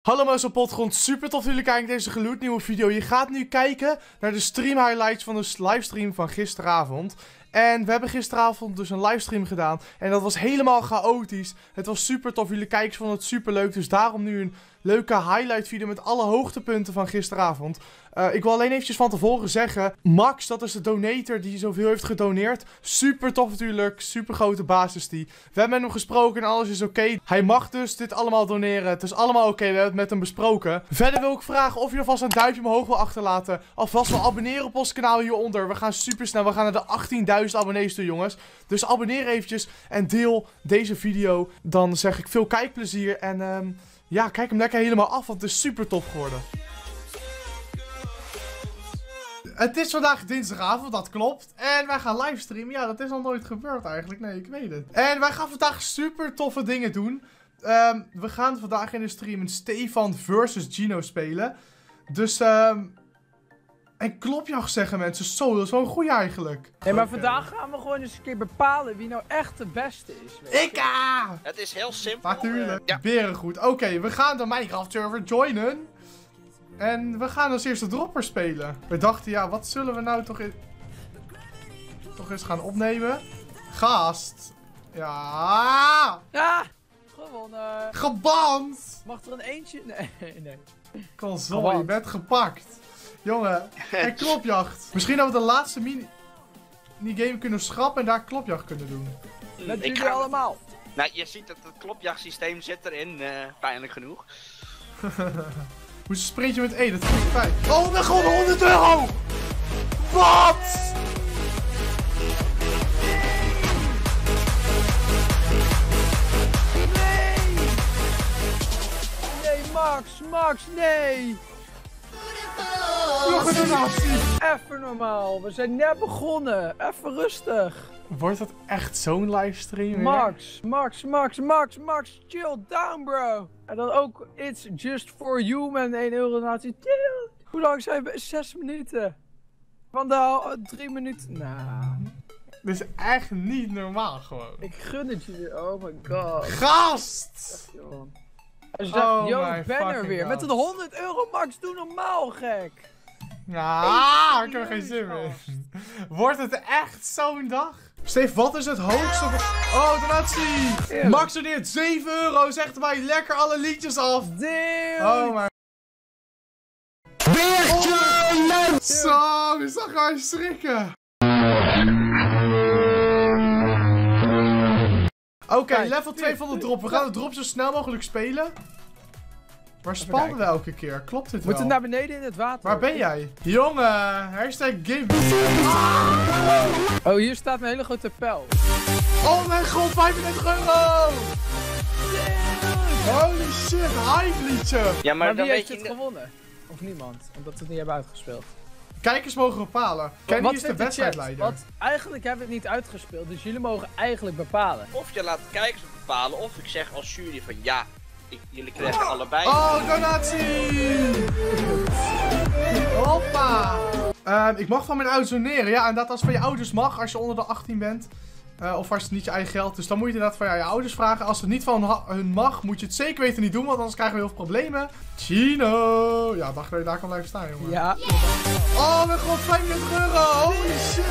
Hallo mensen op Potgrond, super tof jullie kijken naar deze gloednieuwe video. Je gaat nu kijken naar de stream highlights van de livestream van gisteravond. En we hebben gisteravond dus een livestream gedaan en dat was helemaal chaotisch. Het was super tof, jullie kijkers vonden het super leuk, dus daarom nu een leuke highlight video met alle hoogtepunten van gisteravond. Uh, ik wil alleen eventjes van tevoren zeggen, Max, dat is de donator die zoveel heeft gedoneerd. Super tof natuurlijk, super grote basis die. We hebben met hem gesproken en alles is oké. Hij mag dus dit allemaal doneren, het is allemaal oké, we hebben het met hem besproken. Verder wil ik vragen of je alvast een duimpje omhoog wil achterlaten. Alvast wel abonneren op ons kanaal hieronder. We gaan super snel, we gaan naar de 18.000 abonnees toe jongens. Dus abonneer eventjes en deel deze video. Dan zeg ik veel kijkplezier en... Um, ja, kijk hem lekker helemaal af, want het is super tof geworden. Het is vandaag dinsdagavond, dat klopt. En wij gaan livestreamen. Ja, dat is al nooit gebeurd eigenlijk. Nee, ik weet het. En wij gaan vandaag super toffe dingen doen. Um, we gaan vandaag in de stream een Stefan versus Gino spelen. Dus um, en klopjacht zeggen mensen. Zo, dat is wel een goeie eigenlijk. Nee, maar vandaag gaan we gewoon eens een keer bepalen wie nou echt de beste is. Ik ah! Het is heel simpel. Natuurlijk. Uh, ja. goed. Oké, we gaan de Minecraft server joinen. En we gaan als eerste dropper spelen. We dachten, ja, wat zullen we nou toch, toch eens gaan opnemen? Gast. Ja. Ja. Gewonnen. Geband. Mag er een eentje? Nee, nee. Console, je bent gepakt. Jongen, en klopjacht. Misschien dat we de laatste mini, game kunnen schrappen en daar klopjacht kunnen doen. Met jullie allemaal. Nou, je ziet dat het klopjachtsysteem zit erin, uh, pijnlijk genoeg. Hoe sprint je met 1? Dat vind ik fijn. Oh mijn god, 100 euro! Wat? Nee! Nee, Max, Max, nee! Nog een donatie. Even normaal. We zijn net begonnen. Even rustig. Wordt dat echt zo'n livestream? Max, Max, Max, Max, Max, chill down, bro. En dan ook It's Just For You met 1 euro donatie. Chill. Hoe lang zijn we? 6 minuten. Van de 3 minuten. Nou. Dit is echt niet normaal gewoon. Ik gun het je. Oh my god. Gast! Echt, hij zegt, oh yo, ik ben er weer. Met een 100 euro max, doe normaal, gek. Ja, ik heb er geen zin meer. Wordt het echt zo'n dag? Steve, wat is het hoogste? Oh, donatie! Max doneert 7 euro, zegt mij lekker alle liedjes af. Damn! Oh my... Weertje! Oh, zo, dat gewoon schrikken. Oké, level 2 van de drop. We gaan de drop zo snel mogelijk spelen. Waar spannen we elke keer? Klopt dit wel? Moeten naar beneden in het water. Waar ben jij? Jongen, hashtag game. Oh, hier staat een hele grote pijl. Oh mijn god, 35 euro! Holy shit, hype liedje! Ja, maar, wie heeft het gewonnen? Of niemand? Omdat we het niet hebben uitgespeeld. Kijkers mogen bepalen. Kenny is de wedstrijdleider. Want eigenlijk hebben we het niet uitgespeeld, dus jullie mogen eigenlijk bepalen. Of je laat kijkers bepalen, of ik zeg als jury van ja, ik, jullie krijgen allebei. Oh, donatie! Hoppa! Uh, ik mag van mijn ouders doneren, ja, en dat als van je ouders mag, als je onder de 18 bent. Uh, of als het niet je eigen geld is, dan moet je inderdaad van je ouders vragen. Als het niet van hun mag, moet je het zeker weten niet doen, want anders krijgen we heel veel problemen. Chino! Ja, dacht dat je daar kan blijven staan, jongen. Ja. Oh mijn god, 35 euro! Holy shit!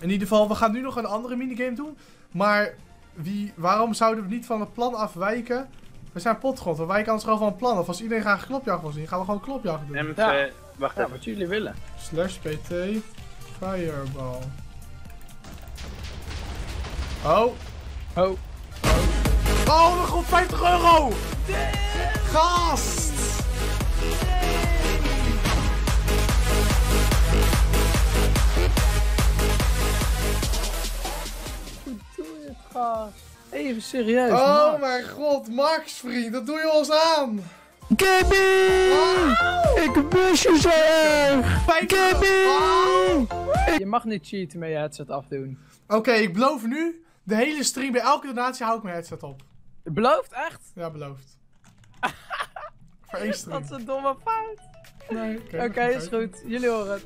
In ieder geval, we gaan nu nog een andere minigame doen. Maar wie, waarom zouden we niet van het plan afwijken? We zijn potgrond, we wijken anders gewoon van het plan af. Als iedereen graag klopjacht wil zien, gaan we gewoon klopjacht doen. Ja. Uh, wacht even. wat jullie willen. Slash PT Fireball. Oh. Oh. Oh mijn god, 50 euro! Gast! Even serieus, Oh mijn god, Max, vriend, dat doe je ons aan! Gabby! Ik mis je zo erg! Gabby! Je mag niet cheaten met je headset afdoen. Oké, ik beloof nu de hele stream, bij elke donatie hou ik mijn headset op. Beloofd, echt? Ja, beloofd. Voor één stream. Dat is een domme fout. Nee, oké. Okay, is goed. Jullie horen het.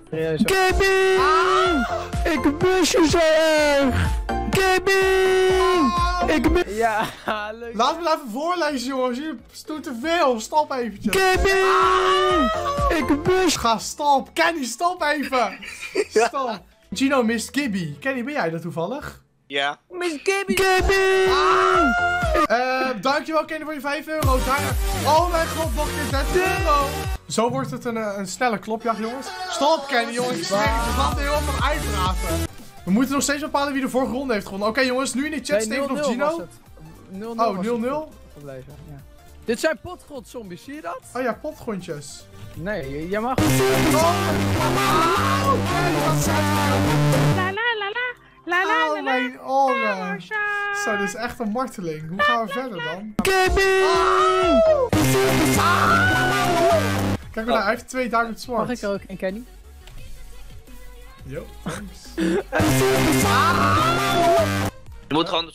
Gabby! Ah! Ik mis je zo erg! Gaming! Ik ben... Ja, leuk. Laat me even voorlezen, jongens. Je doet te veel. Stop eventjes. Gaming! Ik ben... Ga, stop. Kenny, stop even. Stop. Gino mist Gibby. Kenny, ben jij dat toevallig? Ja. Miss Gibby! Gaming! Eh, dankjewel Kenny voor je 5 euro. Daar... Oh mijn god, nog een keer 30 euro. Zo wordt het een, eh, een snelle klopjacht, jongens. Stop Kenny, jongens. Ik gaat heel veel uitpraten. We moeten nog steeds bepalen wie de vorige ronde heeft gewonnen. Oké jongens, nu in de chat Steven of Gino. 0-0 Oh, was het 0-0? gebleven, ja. Dit zijn potgrond zombies, zie je dat? Oh ja, potgrondjes. Nee, jij mag... La. La la Oh la la. mijn oren. Sha. Zo, dit is echt een marteling. Hoe gaan we verder dan? Kijk maar naar, hij heeft twee diamond swords. Mag ik er ook een Kenny? Thanks. Je moet gewoon...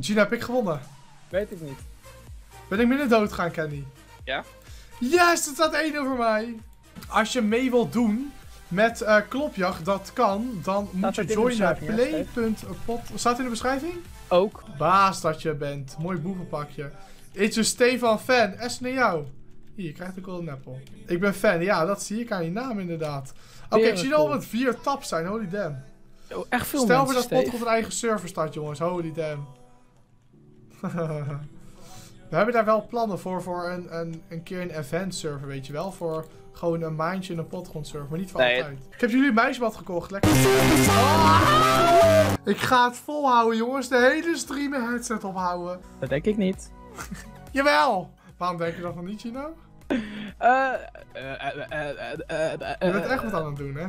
Gina, heb ik gewonnen. Weet ik niet. Ben ik minder dood gaan, Kenny? Ja? Yes, het staat 1 over mij. Als je mee wilt doen met eh, klopjacht, dat kan, dan moet je joinen naar play.pot. Staat in de beschrijving? Ook. Baas dat je bent. Mooi boevenpakje. It's a Stefan fan. S naar jou. Hier, je krijgt een golden apple. Ik ben fan. Ja, dat zie ik aan je naam inderdaad. Oké, ik zie al wat vier taps zijn. Holy damn. Oh, echt veel Stel voor dat. Pot op een eigen server staat, jongens. Holy damn. We hebben daar wel plannen voor, voor een, een, een keer een event server, weet je wel. Voor gewoon een maandje in een potgrond server, maar niet voor Nee. altijd. Ik heb jullie een muismat gekocht, lekker. Ik ga het volhouden, jongens. De hele stream een headset ophouden. Dat denk ik niet. Jawel! Waarom denk je dat nog niet, Gino? Eh, eh, eh, eh, Je bent echt wat aan het doen, hè?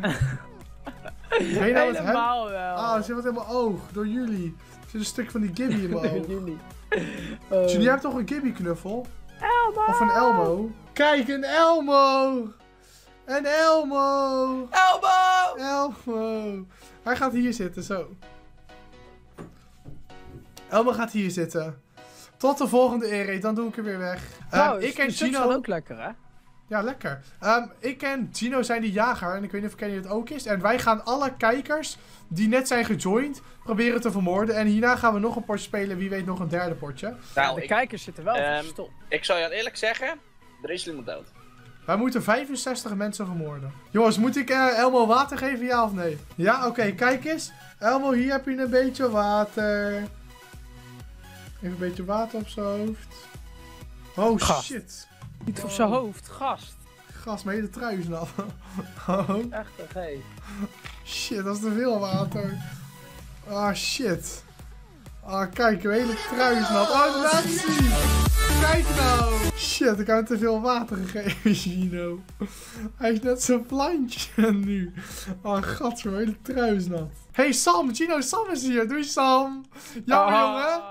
Je nou? Helemaal wel. Ah, er zit wat in mijn oog. Door jullie. Er zit een stuk van die Gibby in mijn oog. Jullie. Gino, jij hebt toch een Gibby knuffel? Elmo! Of een Elmo? Kijk, een Elmo! Een Elmo! Elbow! Elmo! Hij gaat hier zitten, zo. Elmo gaat hier zitten. Tot de volgende ere, dan doe ik er weer weg. Ehm, Nou, ik en de subs Gino... ook lekker, hè? Ja, lekker. Ehm, ik en Gino zijn die jager en ik weet niet of Kenny het ook is. En wij gaan alle kijkers die net zijn gejoind proberen te vermoorden. En hierna gaan we nog een potje spelen, wie weet nog een derde potje. Nou, de ik, kijkers zitten wel Ehm, verstopt. ik zou je eerlijk zeggen, er is iemand dood. Wij moeten 65 mensen vermoorden. Jongens, moet ik eh, Elmo water geven, ja of nee? Ja, oké, kijk eens. Elmo, hier heb je een beetje water. Even een beetje water op zijn hoofd. Oh Gast. shit. Niet op zijn hoofd, gast. Gas, mijn hele trui is nat. Oh Echt, hey. shit, dat is te veel water. Ah shit. Ah kijk, mijn hele trui is nat. Oh, laat zien. Kijk nou. Shit, ik heb hem te veel water gegeven, Gino. Hij is net zo'n plantje nu. Oh, gat, mijn hele trui is nat. Hey Sam, Gino, Sam is hier. Doei Sam. Jammer, Ah. jongen.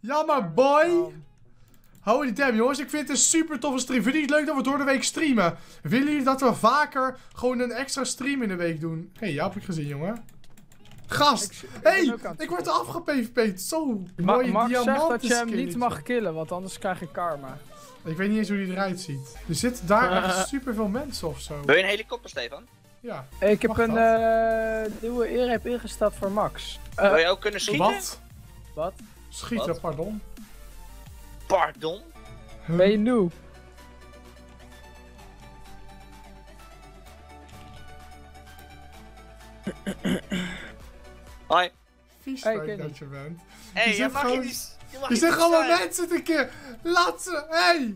Jammer, boy. Holy damn, jongens. Ik vind het een super toffe stream. Vind je het leuk dat we door de week streamen? Willen jullie dat we vaker gewoon een extra stream in de week doen? Hé, hey, ja, heb ik gezien, jongen. Gast. Ik- ik Hé, aan het ik word afgepvp'd. Zo. Ma mooie Max zegt dat je hem niet mag killen, want anders krijg je karma. Ik weet niet eens hoe die eruit ziet. Er zitten daar Eh. echt super veel mensen of zo. Wil je een helikopter, Stefan? Ja. Ik heb een eh, nieuwe eer ingesteld voor Max. Eh, Wil je ook kunnen schieten? Wat? wat? Schieten, Wat? pardon. Pardon? Huh? Ben je noob? Hoi. Vies Hey, dat Kenny. dat je bent. Hé, Je mag gewoon- je niet... Je, mag Je hier zegt niet allemaal zijn. mensen een keer. Laat ze. Hey.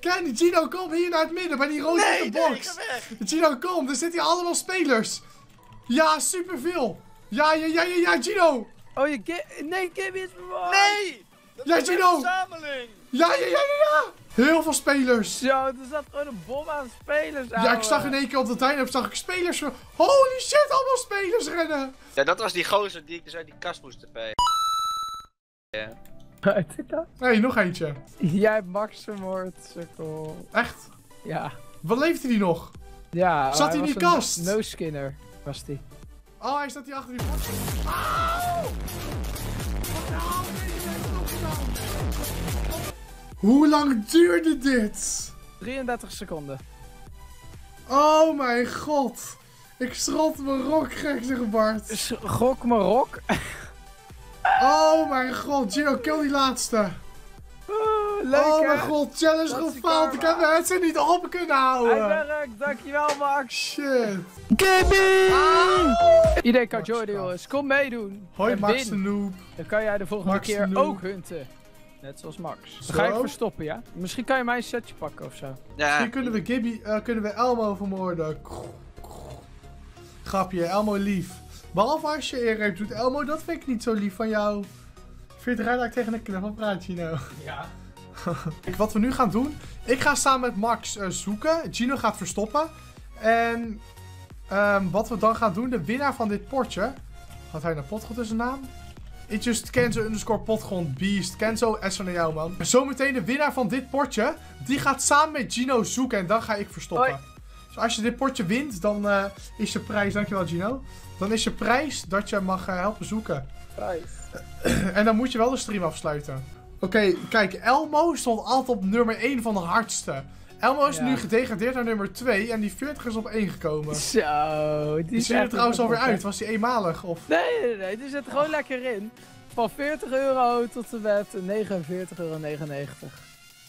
Kenny, Gino, kom hier naar het midden bij die rode Nee, box. Gino, kom, er zitten hier allemaal spelers. Ja, superveel. Ja, ja, ja, ja, ja, Gino. Oh, je Nee, Gibby is vermoord! Nee! Dat Ja, is een Gino. verzameling! Ja, ja, ja, ja, ja. Heel veel spelers. Zo, er zat gewoon een bom aan spelers Ja, ik zag in één keer op de line-up zag ik spelers. van- Holy shit, allemaal spelers rennen. Ja, dat was die gozer die ik dus uit die kast moest erbij. Ja. Weet ik dat? Nee, nog eentje. Jij hebt Max vermoord, sukkel. Echt? Ja. Wat leefde die nog? Ja, Zat hij in die kast? No-skinner was die. Oh, hij staat hier achter die box. Hoe lang duurde dit? 33 seconden. Oh mijn god. Ik strot mijn rok gek, zeg Bart. S- Gok me rok. Oh mijn god, Gino, kill die laatste. Oh, leuk oh hè? mijn god, challenge de gefaald. Ik heb mijn headset niet op kunnen Hij houden. werkt, dankjewel Max. Shit. Gaming! Auw. Iedereen kan kan. jongens, kom meedoen. Hoi En Max de win. noob. Dan kan jij de volgende Max de keer ook hunten. Net zoals Max. Dan ga ik verstoppen, ja? Misschien kan je mijn setje pakken of zo. Ja, Misschien kunnen we Gibby, eh, kunnen we Elmo vermoorden. Grapje, Elmo lief. Behalve als je eerreep doet. Elmo, dat vind ik niet zo lief van jou. Vind je het tegen een knuffel praat, Gino? Ja. Kijk, Wat we nu gaan doen. Ik ga samen met Max eh, zoeken. Gino gaat verstoppen. En ehm, wat we dan gaan doen. De winnaar van dit potje. Had hij een potgrond in zijn naam? It just Kenzo underscore potgrond beast. Kenzo, S naar jou man. Zometeen de winnaar van dit potje. Die gaat samen met Gino zoeken. En dan ga ik verstoppen. Hoi. Dus als je dit potje wint. Dan eh, is je prijs. Dankjewel Gino. Dan is je prijs dat je mag eh, helpen zoeken. En dan moet je wel de stream afsluiten. Oké, kijk, Elmo stond altijd op nummer 1 van de hardste. Elmo is Ja. nu gedegradeerd naar nummer 2 en die 40 is op 1 gekomen. Zo, die is er trouwens alweer uit. Was die eenmalig? Of... Nee, nee, nee, die zit er gewoon lekker in. Van 40 euro tot en met 49,99 euro.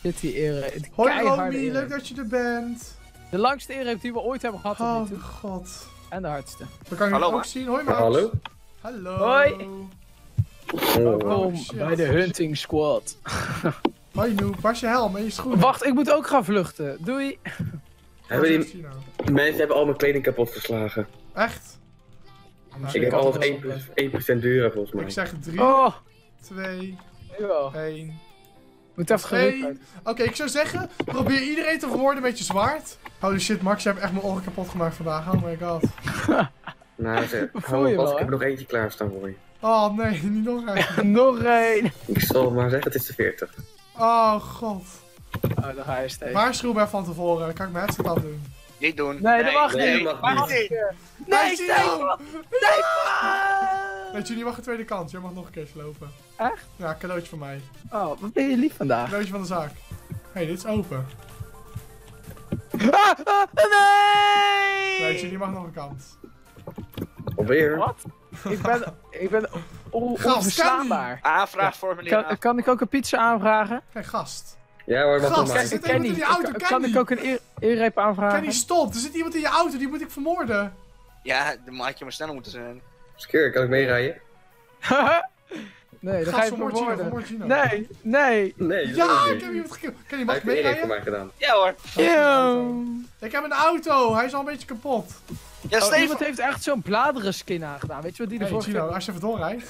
Zit die ere. Hoi keiharde Romy, ere. leuk dat je er bent. De langste ereep die we ooit hebben gehad tot Oh nu mijn toe. god. En de hardste. Dan kan je Hallo, het ook zien. Hoi Max. Hallo? Hallo. Hoi. Oh, Welkom bij de Hunting Squad. Hoi Noob, was je helm en je schoenen. Wacht, ik moet ook gaan vluchten. Doei. hebben die mensen hebben al mijn kleding kapot geslagen. Echt? Nou, Ik heb alles het wel 1%, 1 duurder volgens mij. Ik zeg 3, Oh, 2, nu wel. 1. Moet even Oké, ik zou zeggen, probeer iedereen te vermoorden met je zwaard. Holy shit, Max, je hebt echt mijn oren kapot gemaakt vandaag. Oh my god. Nou, zeg, hou je wel, ik heb nog eentje klaarstaan voor je. Oh nee, niet nog een. Nog één. Ik zal maar zeggen, het is de 40. Oh god. Oh, daar ga je steeds. Waarschuw mij van tevoren, dan kan ik mijn headset afdoen. niet doen. Nee, dat mag Nee, niet. dat mag niet. Nee, Stefan! Stefan! Weet je, die mag een tweede kans. Jij mag nog een keertje lopen. Echt? Ja, cadeautje van mij. Oh, wat ben je lief vandaag. Cadeautje van de zaak. Hé, hey, dit is open. Ah, ah, nee! Weet die mag nog een kans. Alweer? Wat? Ik ben, ik ben on- Gast, onverstaanbaar. Aanvraagformulier. Kan, kan ik ook een pizza aanvragen? Hé, gast. Ja hoor, mag Gast, er zit Kenny, iemand in die auto, kan, kan Kenny. ik ook een eer, eerreep aanvragen? Kenny, stop. Er zit iemand in je auto, die moet ik vermoorden. Ja, dan had je maar sneller moeten zijn. Skeur, kan ik meerijden? nee, dan ga je vermoorden. Gino. Nee, nee. Nee, dat Ja, ik heb iemand gekild. Kenny, Hij mag ik heeft eerlijk voor meerijden? mij gedaan. Ja hoor. Eeuw. Ik heb een auto, hij is al een beetje kapot. Ja, Oh, Steven. iemand heeft echt zo'n bladeren skin aangedaan. Weet je wat die ervoor hey, Gino, heeft? als je even doorrijdt.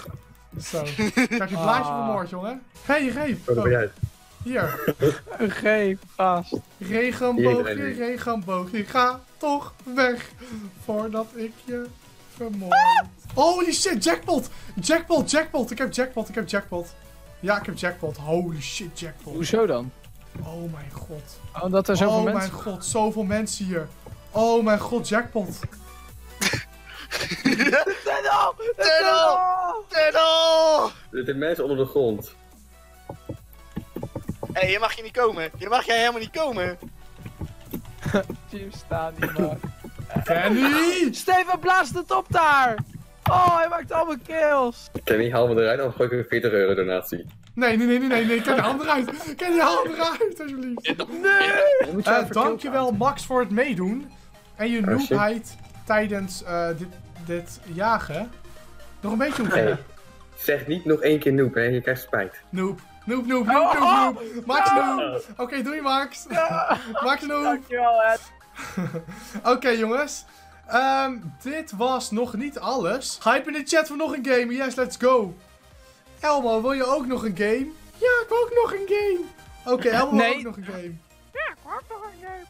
Zo. Krijg je blaadje Ah. vermoord, jongen. Hé, hey, reep. Oh, dat ben Oh, jij. hier. Een greep vast. Regenboogje, Hier, Kenny. regenboogje, ga toch weg voordat ik je vermoord. Holy shit, jackpot! Jackpot, jackpot, ik heb jackpot, ik heb jackpot. Ja, ik heb jackpot. Holy shit, jackpot. Hoezo dan? Oh mijn god. Omdat er zoveel oh mensen... mijn god, zoveel mensen hier. Oh mijn god, jackpot. Tunnel! Tunnel! Tunnel! Er zitten mensen onder de grond. Hé, hey, hier mag je niet komen. Hier mag jij helemaal niet komen. Team staan niet maar. Kenny! Steven blaast het op daar! Oh, hij maakt allemaal kills! Kenny, haal me eruit, dan gooi ik een 40 euro donatie. Nee, nee, nee, nee, nee, nee, ken je hand eruit. Ken je hand eruit, alsjeblieft. Nee! Eh, kills dankjewel Max voor het meedoen. En je Oh, noobheid tijdens eh, dit, dit jagen. Nog een beetje Hey, oefenen. zeg niet nog één keer noob, hè. Je krijgt spijt. Noob. Noob, noob, noob, noob, noob. Max noob. Oké, doei Max. Max noob. Dankjewel, Ed. Oké jongens. Ehm, dit was nog niet alles. Hype in de chat voor nog een game. Yes, let's go. Elmo, wil je ook nog een game? Ja, ik wil ook nog een game. Oké, Elmo wil ook nog een game. Ja, ik wou ook nog een game.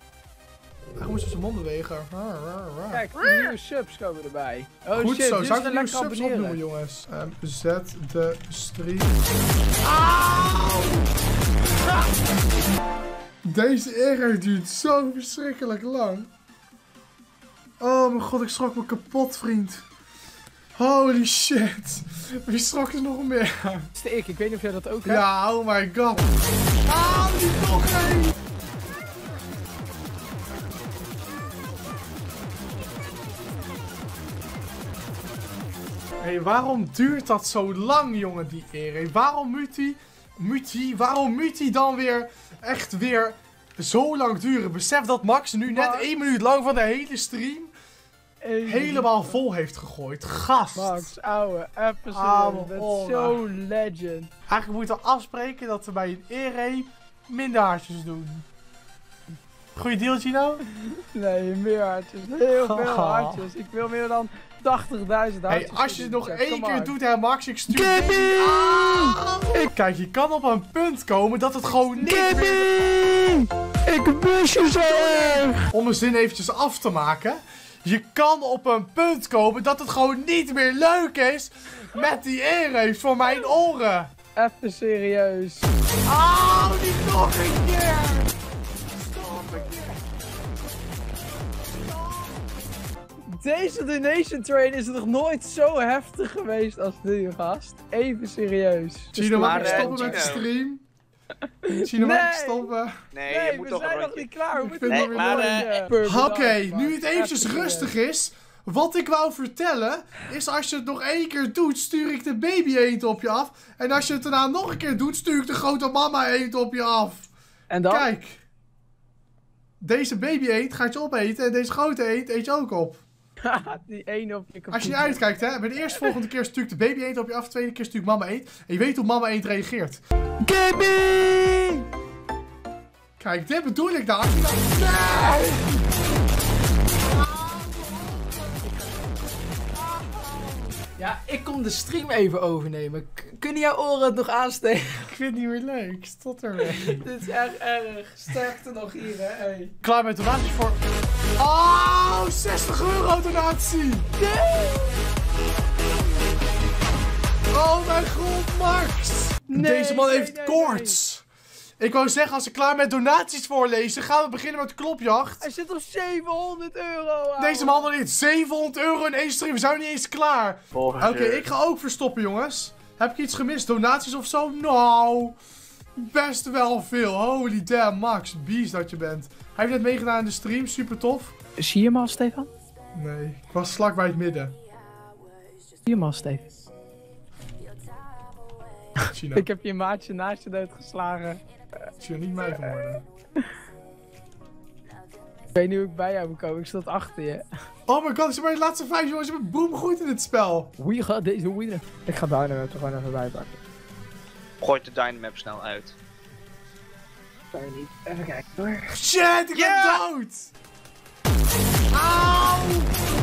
Hij moest zijn mond bewegen. Ra, ra, ra. Kijk, nieuwe subs komen erbij. Oh Goed shit, zo, zou ik nieuwe subs opnoemen, abonneren. jongens? Ehm, zet de stream. Deze error duurt zo verschrikkelijk lang. Oh mijn god, ik schrok me kapot, vriend. Holy shit. Wie schrok is nog meer? Dat is de ik, ik weet niet of jij dat ook hebt. Ja, oh my god. Ah, die nog één. Hey, waarom duurt dat zo lang, jongen, die ere? Waarom moet die, waarom moet dan weer echt weer zo lang duren? Besef dat Max nu net Max. één minuut lang van de hele stream Eén helemaal vol heeft gegooid. Gast! Max, ouwe, serieus. Dat is zo legend. Eigenlijk moeten we afspreken dat we bij een ere minder hartjes doen. Goeie deal, Gino? Nee, meer hartjes. Heel veel Oh. hartjes. Ik wil meer dan 80.000 hartjes. Hey, als je het nog één keer on. doet, hè, Max, ik stuur. Ah! Kijk, je kan op een punt komen dat het gewoon niet meer... Ik mis je zo erg! Om mijn zin eventjes af te maken. Je kan op een punt komen dat het gewoon niet meer leuk is met die ere's voor mijn oren. Even serieus. Oh, niet nog een keer! Deze donation train is nog nooit zo heftig geweest als nu, gast. Even serieus. Gino, mag Maar, ik eh, stoppen met de stream? Gino, mag ik Nee. stoppen? Nee, Nee, je moet we toch zijn nog niet klaar. We Ik moeten vind nog het een weer mooi. rondje. Per Oké, nu het eventjes Even rustig is. Wat ik wou vertellen, is als je het nog één keer doet, stuur ik de baby eend op je af. En als je het daarna nog een keer doet, stuur ik de grote mama eend op je af. En dan? Kijk. Deze baby eend gaat je opeten en deze grote eend eet je ook op. die ene op je kapot. Als je niet uitkijkt, hè. Bij de eerste volgende keer stuur ik de baby eend op je af, de tweede keer stuur ik mama eend. En je weet hoe mama eend reageert. Gaby! Kijk, dit bedoel ik dan. Nee! Ja, ik kom de stream even overnemen. K- kunnen jouw oren het nog aansteken? Ik vind het niet meer leuk. Stop ermee. Dit is echt erg. Sterkte nog hier, hè? Hey. Klaar met donaties voor... Oh, 60 euro donatie! Oh mijn god, Max! Nee, Deze man nee, heeft nee, koorts. Ik wou zeggen, als ik klaar met donaties voorlezen, gaan we beginnen met de klopjacht. Hij zit op 700 euro, ouwe. Deze man doneert 700 euro in één stream. We zijn niet eens klaar. Oké, ik ga ook verstoppen, jongens. Heb ik iets gemist? Donaties of zo? Nou, best wel veel. Holy damn, Max. Beast dat je bent. Hij heeft net meegedaan in de stream. Super tof. Zie je hem al, Stefan? Nee, ik was slak bij het midden. Zie je hem al, Stefan? China. Ik heb je maatje naast je doodgeslagen. China, niet mij vanmorgen. Ik weet niet hoe ik bij jou moet komen. Ik stond achter je. Oh my god, zit bij de laatste vijf, jongens. Ik heb boom gegooid in dit spel. Wie gaat deze winnen? Ik ga daar er gewoon even bij pakken. Gooit de Dynamap snel uit. Even kijken hoor. Shit, ik ben dood. Auw.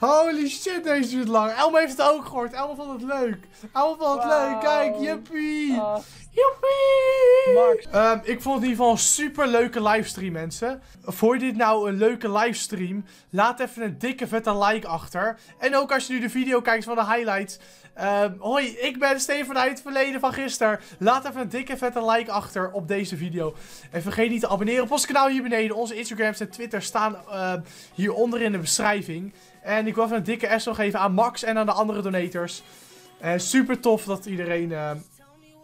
Holy shit, deze duurt lang. Elmo heeft het ook gehoord. Elmo vond het leuk. Elmo vond het leuk. Kijk. Ah, Joepie! Max. Ehm, ik vond het in ieder geval een super leuke livestream, mensen. Vond je dit nou een leuke livestream? Laat even een dikke vette like achter. En ook als je nu de video kijkt van de highlights. Ehm, hoi, ik ben Steven uit het verleden van gisteren. Laat even een dikke vette like achter op deze video. En vergeet niet te abonneren op ons kanaal hier beneden. Onze Instagrams en Twitter staan ehm, hieronder in de beschrijving. En ik wil even een dikke S geven aan Max en aan de andere donators. Super tof dat iedereen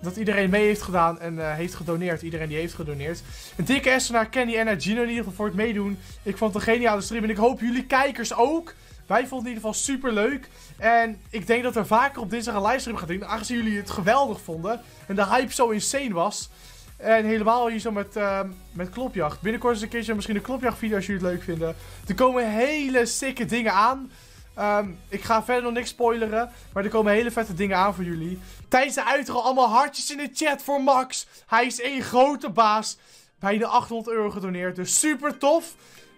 dat iedereen mee heeft gedaan en eh, heeft gedoneerd. Iedereen die heeft gedoneerd. Een dikke S naar Kenny en naar Gino in ieder geval voor het meedoen. Ik vond het een geniale stream en ik hoop jullie kijkers ook. Wij vonden het in ieder geval super leuk. En ik denk dat er vaker op dinsdag een livestream gaat doen. Aangezien jullie het geweldig vonden. En de hype zo insane was. En helemaal hier zo met, ehm, met klopjacht. Binnenkort is een keertje misschien een klopjacht video als jullie het leuk vinden. Er komen hele sikke dingen aan. Ehm, ik ga verder nog niks spoileren. Maar er komen hele vette dingen aan voor jullie. Tijdens de uitro allemaal hartjes in de chat voor Max. Hij is één grote baas. Bijna 800 euro gedoneerd. Dus super tof.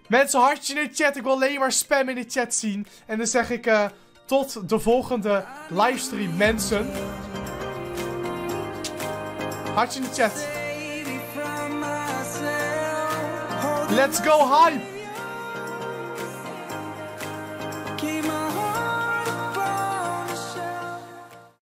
Mensen, hartjes in de chat. Ik wil alleen maar spam in de chat zien. En dan zeg ik eh, tot de volgende livestream, mensen. Hartje in de chat. Let's go hype!